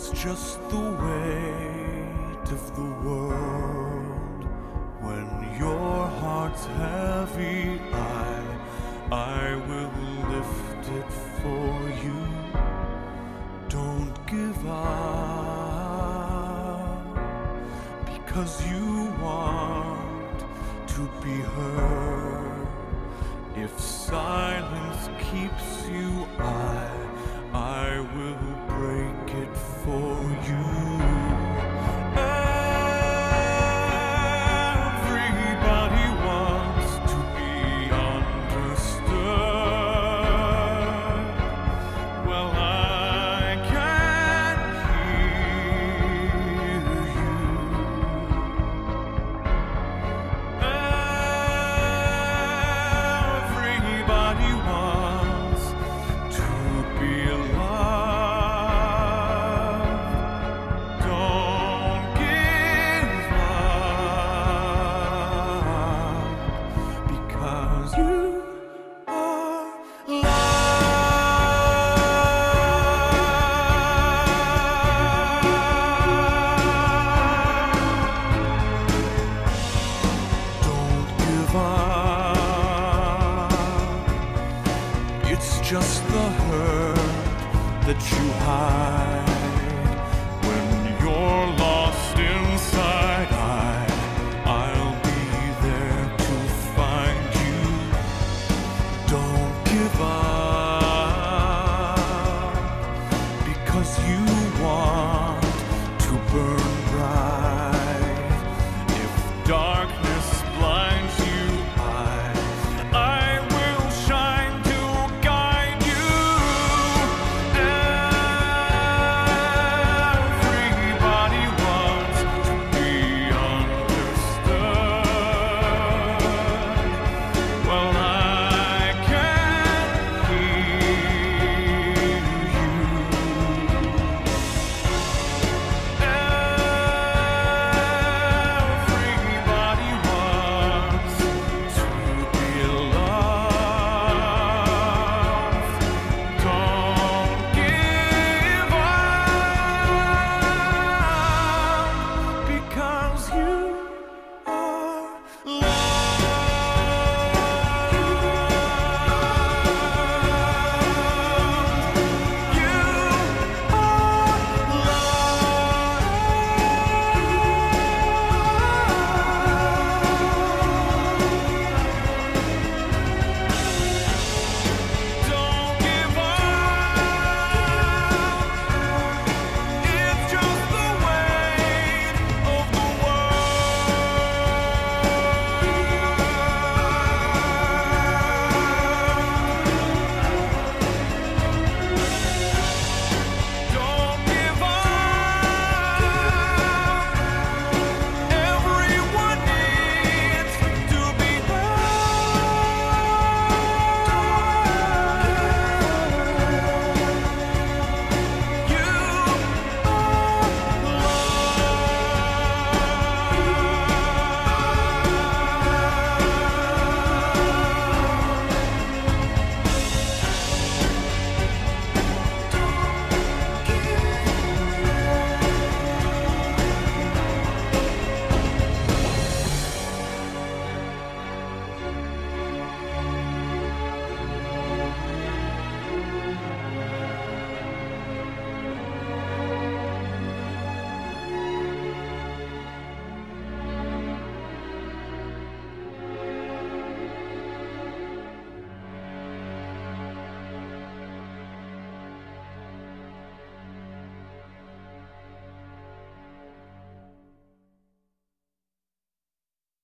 just the weight of the world. When your heart's heavy, I, I will lift it for you. Don't give up because you want to be heard. If silence just the hurt that you hide.